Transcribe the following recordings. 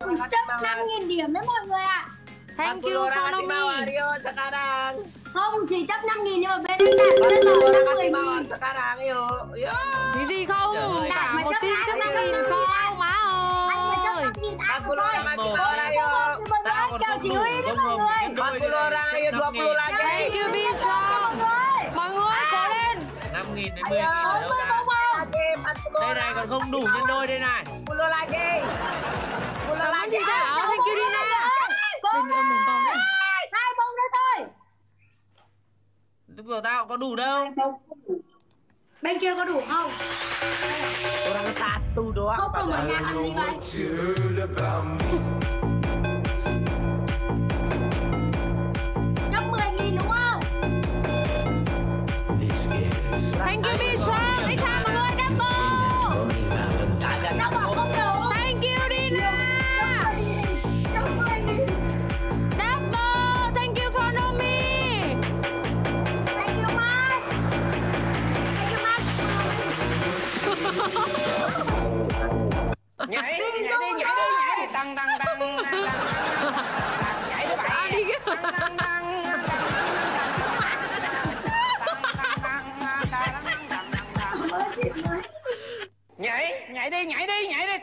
105.000 điểm đấy mọi người ạ à. Thank you Sonomi sekarang Không, chỉ chấp 5.000 nhưng mà bên đây đạt rất là 10.000 sekarang yuk Cái gì không? Cả một team chấp 5.000 không má ơi 40 orang lagi bawah ayo Kêu chỉ huy đấy mọi người 40 orang ayo 20 lagi Thank you Bishop Mọi người cố lên 5.000 đến 10.000 ở đâu ra Đây này còn không đủ nhân đôi đây này 10 lagi 10 Cảm ơn chị Thảo Thank you Dina Đừng âm mồm to đấy Hai bông nữa thôi Tức của tao có đủ đâu Bên kia có đủ không? Kurang satu doang. Không còn ở nhà làm gì vậy? Chấp 10.000 đúng không? Thank you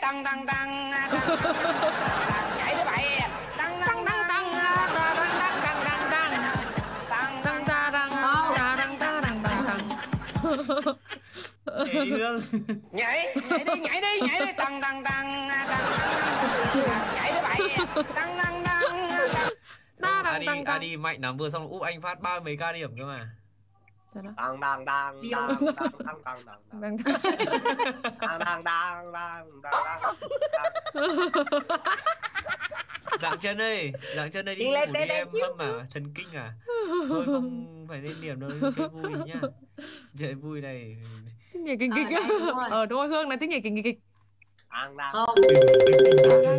tăng tăng tăng chạy thế bậy tăng tăng tăng tăng tăng tăng tăng tăng tăng tăng tăng tăng tăng tăng tăng nhảy nhảy đi nhảy đi nhảy đi tăng tăng tăng chạy thế bậy tăng tăng tăng tăng tăng tăng tăng ta đi mạnh lắm vừa xong úp anh phát ba mấy ca điểm cơ mà Tăng Điệu. tăng tăng tăng tăng tăng Tăng tăng tăng tăng tăng tăng tăng Dạng chân ơi Dạng chân ơi đi ngủ đi em hâm à Thần kinh à Thôi không phải lên điểm đâu Chơi vui nhá Chơi vui này Thích nhảy kịch kịch Ờ, đúng rồi. Ờ Hương này thích nhảy kịch kịch kịch tăng tăng Không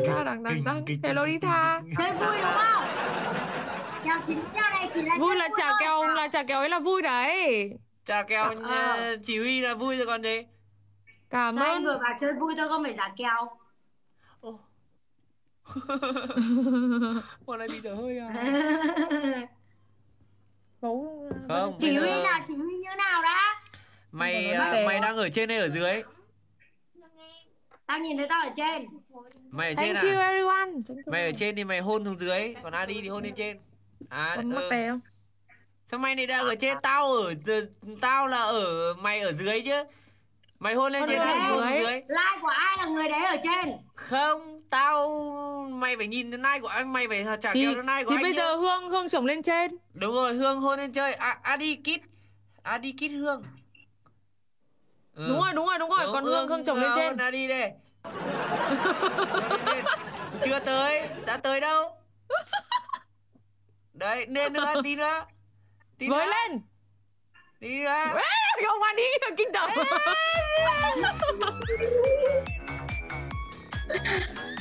Tăng tăng tăng tăng Hello đi tha Chơi vui đúng không? Kèo chính kèo này chỉ là Vui là chả kèo là chả kèo ấy là vui đấy. Chà kèo Ờ. ờ, chỉ huy là vui rồi còn gì Cảm Sao ơn. vừa vào chơi vui thôi không phải giả kèo Ô. Bọn này bị dở hơi à? Gấu Không Chỉ huy giờ nào chỉ huy như nào đã? Mày à, tè. mày đang ở trên hay ở dưới? Tao nhìn thấy tao ở trên. Mày ở trên Thank you à? everyone. Mày ở trên thì mày hôn xuống dưới. Còn Adi thì hôn lên trên À mắc ừ. tè không? Sao mày này đang ở trên Tao ở Tao là ở Mày ở dưới chứ Mày hôn lên Con trên hôn dưới. dưới Like của ai là người đấy ở trên Không Tao Mày phải nhìn đến like của anh Mày phải trả Thì, kèo đến like của thì anh bây chứ. giờ Hương Hương chồng lên trên Đúng rồi Hương hôn lên chơi à, Adi kít Adi kít Hương Ừ. Đúng rồi đúng rồi đúng rồi Còn Hương Hương chồng lên trên Adi đây Hôn lên trên. Chưa tới Đã tới đâu Đấy lên nữa tí nữa. Tí Với nữa, lên. Tí nữa. Ê, Không ăn đi kinh tởm.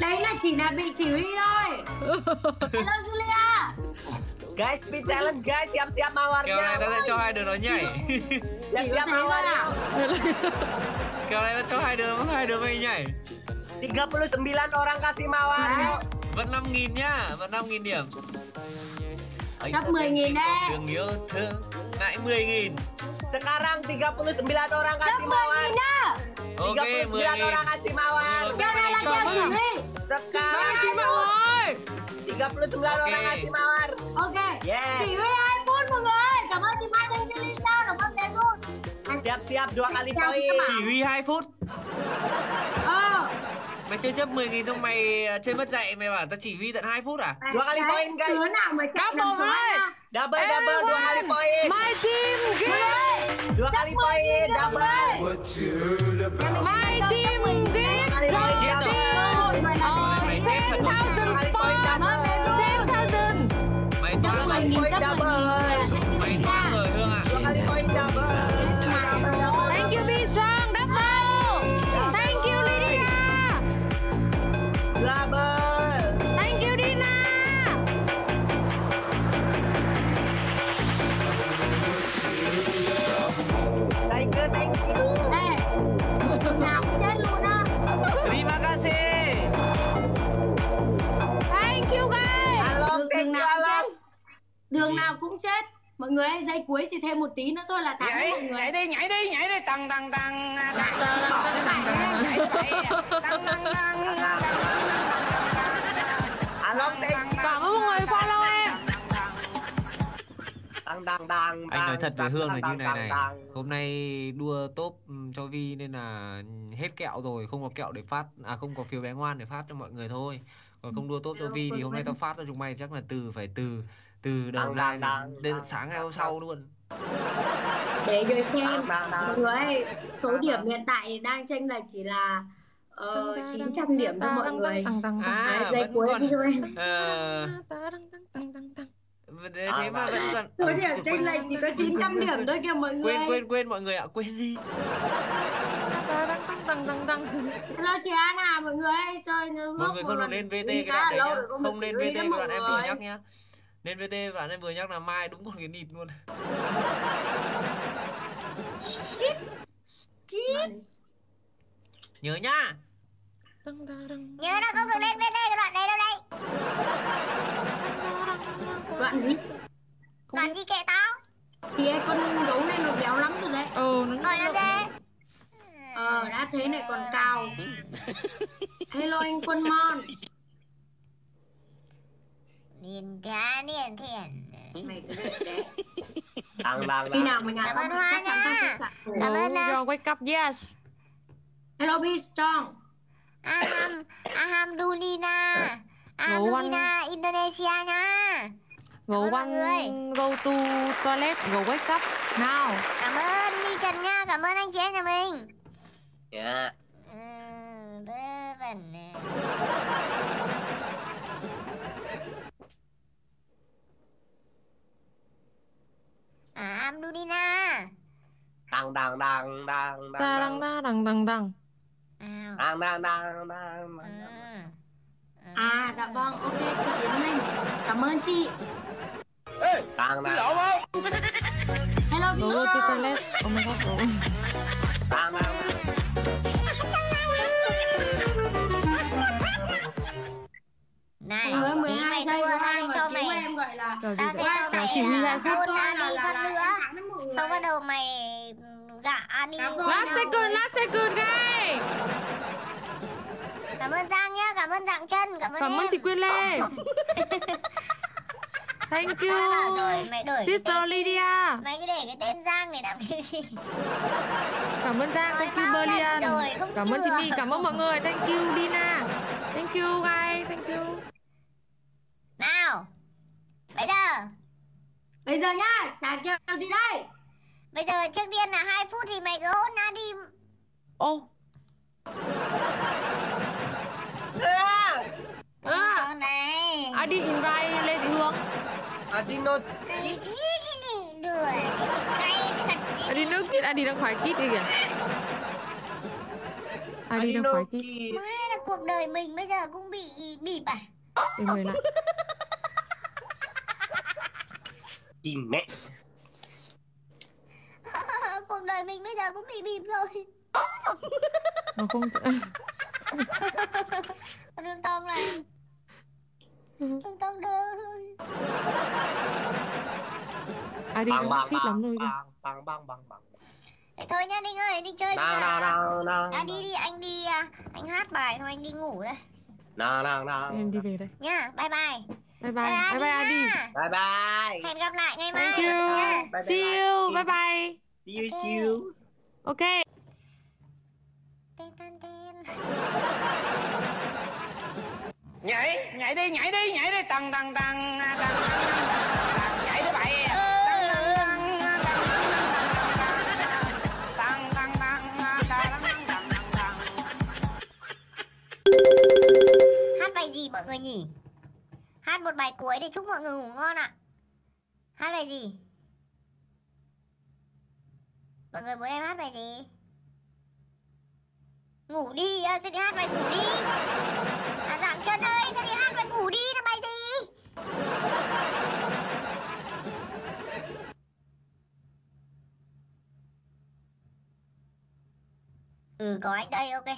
Đấy là chỉ là bị chỉ huy thôi. Hello Julia. Guys speed challenge guys. Siap siap Kèo này ta sẽ cho hai đứa nó nhảy. Siap Chỉ có siap thế thôi à mawarnya Kèo này ta cho hai đứa hai đứa mày nhảy. 39 orang kasih mawar Vẫn 5 nghìn nhá Vẫn 5 nghìn điểm Anh 10.000 đấy. Đừng yêu thương 10.000. Sekarang 39 orang kasih mawar. 10.000 Oke, 10.000. orang kasih mawar. Yang lagi là kèo Mawar 39 orang kasih mawar. Oke. Yes. Chỉ iPhone mọi người. Cảm ơn chị Mai cho Siap-siap dua kali poin. Chỉ 2. Mày chơi chấp 10 nghìn xong mày à, chơi mất dạy Mày bảo tao chỉ huy tận 2 phút à? Đấy, Dua kali đấy, poin, guys. Đứa nào mà chạy xuống rồi. nha. Double double dua kali poin My team game dua kali poin double My team game thêm một tí nữa thôi là đấy mọi người nhảy đi nhảy đi nhảy đi tăng tăng tăng tăng tăng tăng tăng À Cảm ơn mọi người follow em Đăng đăng đăng anh nói thật với hương là như này này hôm nay đua top ừ, cho vi nên là hết kẹo rồi không có kẹo để phát à không có phiếu bé ngoan để phát cho mọi người thôi còn không đua top cho vi thì hôm nay tao phát cho chúng mày chắc là từ phải từ từ đầu đăng, đến sáng ngày hôm sau luôn để rồi xem. Mọi người ơi số điểm hiện tại đang tranh lệch chỉ là ờ, 900 điểm thôi mọi người. Tăng, tăng, tăng. À, giây cuối còn- video em. Ờ, Tăng, tăng, tăng, tăng, tăng. thế À, mà vẫn còn. số điểm tranh lệch chỉ có 900 điểm thôi kìa mọi người. quên quên quên mọi người ạ quên đi. Tăng, tăng, tăng, tăng. hello chị Anna mọi người ơi chơi như mọi người không được lên VT cái đoạn đấy nhá. không lên VT cái đoạn em vừa nhắc nhá lên VT đoạn em vừa nhắc là mai đúng còn cái nịt luôn. Nhớ nhá. Tăng, tăng, tăng. Nhớ là không được lên VT cái đoạn này đâu đây đoạn gì? Đoạn gì kệ tao? Thì ấy, con gấu này nó béo lắm rồi đấy. Ừ, nó Gọi là thế ờ đã thế này còn cao hello anh quân mon Niên cá đợi đấy. Đăng đăng khi nào mà nhà Cảm ơn Hoa nha. Cảm ơn Oh, yo, wake up, yes. hello be strong. Aham Alhamdulillah Alhamdulillah Indonesia nha. Go one, go to toilet, go wake up now. Cảm ơn Mi Trần nha Cảm ơn anh chị em nhà mình. Dạ. ừ, Vớ vẩn đăng đăng Ta đăng đăng, ta đăng, đăng, đăng. Nào đăng đăng đăng đăng Ừ. đăng. Ừ. à dạ vâng ok chị Yến Linh cảm ơn chị Đăng đăng lộn không hello be Go, go to strong toilet. Oh my god, go. đăng Này tí 12 mày giây thua tao cho mày em gọi là Tao sẽ cho mày chỉ huy hai phút. Ani là nữa Xong bắt đầu mày gạ Ani Cảm ơn. Last second, last second, guys. Cảm ơn Giang nhá, cảm ơn Dạng chân, cảm ơn Cảm ơn chị Quyên Lê. Thank you. rồi, mày đổi cái Sister tên Lydia. Mày cứ để cái tên Giang này làm cái gì Cảm ơn Giang, thank you Berlian. Cảm ơn chưa? Jimmy, cảm ơn mọi người. Thank you Dina. Thank you guys, thank you. Nào Bây giờ bây giờ nhá chả kêu gì đây Bây giờ trước tiên là 2 phút thì mày cứ hôn Ani Ô, À, À. này à đi invite Lê Thị Hương. à, đi đi thật À đi nước kít, à đi đang khoái kít đi kìa. À đi đang khoái kít. Má là cuộc đời mình bây giờ cũng bị bịp à Để người lại. Chị mẹ. Cuộc đời mình bây giờ cũng bị bịp rồi. Nó không Đường tông này. Đường tông đời. À đi bằng kít lắm rồi kìa. bằng bằng bằng bằng bằng Thế thôi nhá Đinh ơi đi chơi Nào nào nào nào À đi đi anh đi à, anh hát bài thôi anh đi ngủ đây. Nào nào nào Em đi về đây. Nhá bye bye Bye bye. Bye bye, Adi. Bye bye. Hẹn gặp lại ngày mai. Thank you. Bye bye. See you. Bye bye. See you. Okay. See you. Okay. Nhảy, nhảy đi, nhảy đi, nhảy đi, tăng tăng tăng tăng. Nhảy đi bậy. Hát bài gì mọi người nhỉ? Hát một bài cuối để chúc mọi người ngủ ngon ạ. Hát bài gì? Mọi người muốn em hát bài gì? Ngủ đi, à, sẽ đi hát bài ngủ đi. À dạng chân ơi, sẽ đi hát bài ngủ đi là bài gì? Ừ có anh đây ok.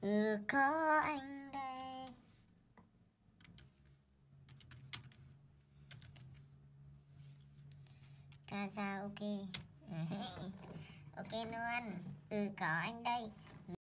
Ừ có anh đây Casa ok. Ok luôn. Từ có anh đây.